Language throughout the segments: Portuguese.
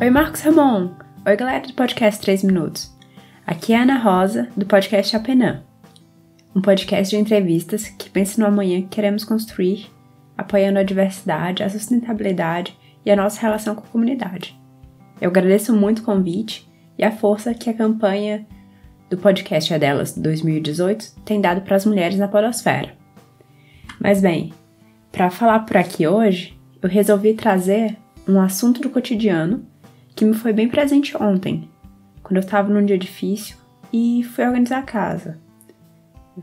Oi, Marcos Ramon! Oi, galera do podcast 3 Minutos. Aqui é a Ana Rosa, do podcast Apenã, um podcast de entrevistas que pensa no amanhã que queremos construir, apoiando a diversidade, a sustentabilidade e a nossa relação com a comunidade. Eu agradeço muito o convite e a força que a campanha do podcast É Delas 2018 tem dado para as mulheres na podosfera. Mas bem, para falar por aqui hoje, eu resolvi trazer um assunto do cotidiano que me foi bem presente ontem, quando eu estava num dia difícil e fui organizar a casa.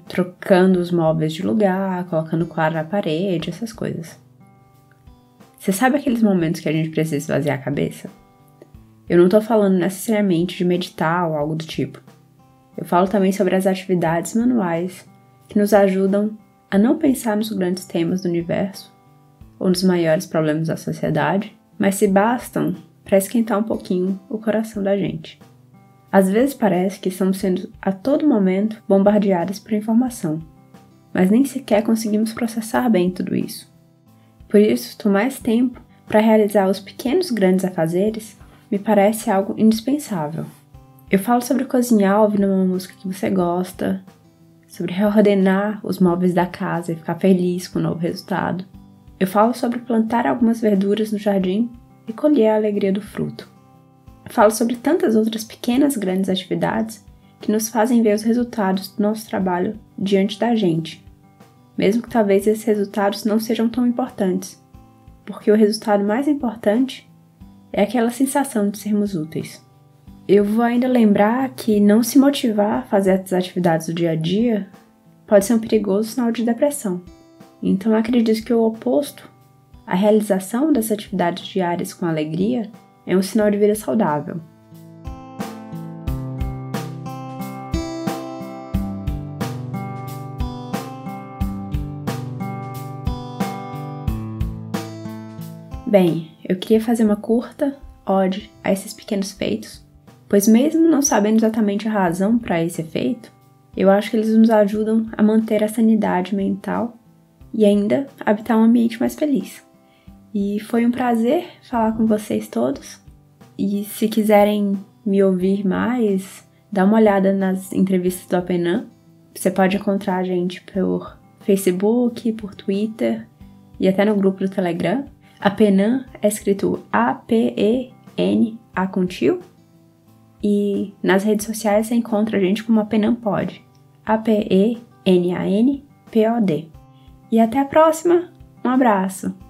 Trocando os móveis de lugar, colocando quadro na parede, essas coisas. Você sabe aqueles momentos que a gente precisa esvaziar a cabeça? Eu não tô falando necessariamente de meditar ou algo do tipo. Eu falo também sobre as atividades manuais que nos ajudam a não pensar nos grandes temas do universo ou nos maiores problemas da sociedade, mas se bastam para esquentar um pouquinho o coração da gente. Às vezes parece que estamos sendo a todo momento bombardeadas por informação, mas nem sequer conseguimos processar bem tudo isso. Por isso, tomar mais tempo para realizar os pequenos grandes afazeres me parece algo indispensável. Eu falo sobre cozinhar ouvindo uma música que você gosta, sobre reordenar os móveis da casa e ficar feliz com o novo resultado. Eu falo sobre plantar algumas verduras no jardim e colher a alegria do fruto. Falo sobre tantas outras pequenas grandes atividades que nos fazem ver os resultados do nosso trabalho diante da gente, mesmo que talvez esses resultados não sejam tão importantes, porque o resultado mais importante é aquela sensação de sermos úteis. Eu vou ainda lembrar que não se motivar a fazer as atividades do dia a dia pode ser um perigoso sinal de depressão. Então acredito que o oposto a realização das atividades diárias com alegria é um sinal de vida saudável. Bem, eu queria fazer uma curta ode a esses pequenos feitos, pois, mesmo não sabendo exatamente a razão para esse efeito, eu acho que eles nos ajudam a manter a sanidade mental e ainda habitar um ambiente mais feliz. E foi um prazer falar com vocês todos. E se quiserem me ouvir mais, dá uma olhada nas entrevistas do Apenan. Você pode encontrar a gente por Facebook, por Twitter e até no grupo do Telegram. Apenan é escrito A-P-E-N-A com tio. E nas redes sociais você encontra a gente como Apenan Pod. A-P-E-N-A-N-P-O-D. E até a próxima! Um abraço!